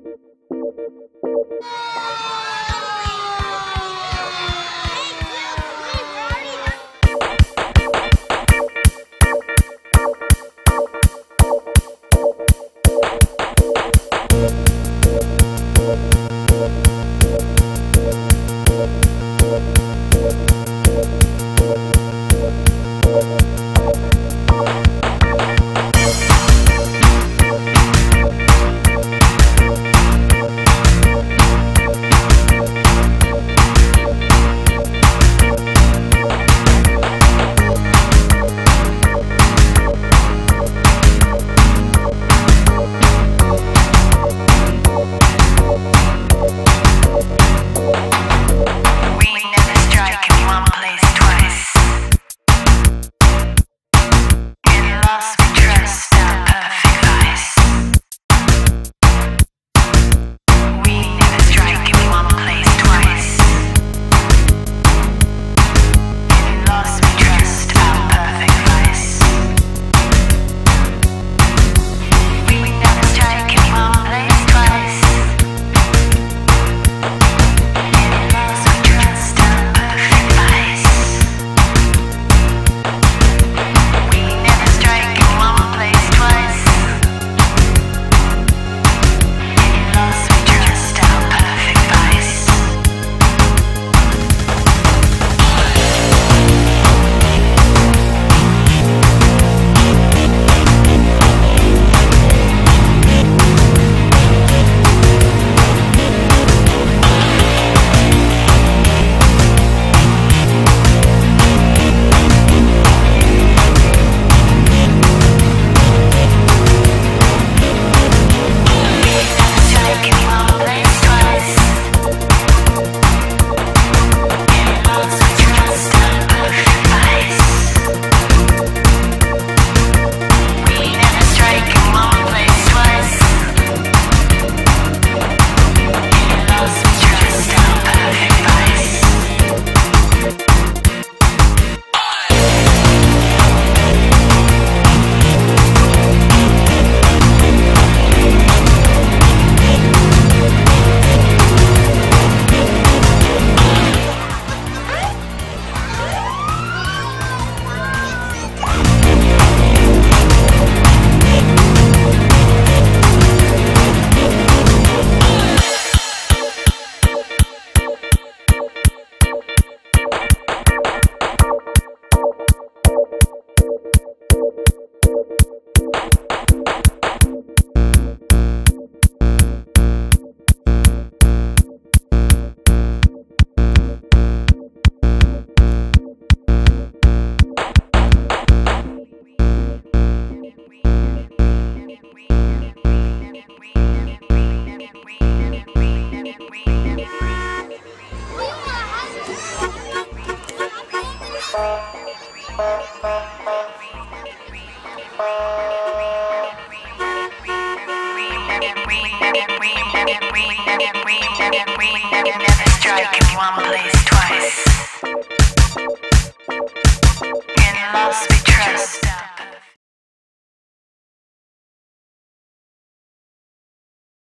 Thank you. In Strike one place twice. In Las Vegas.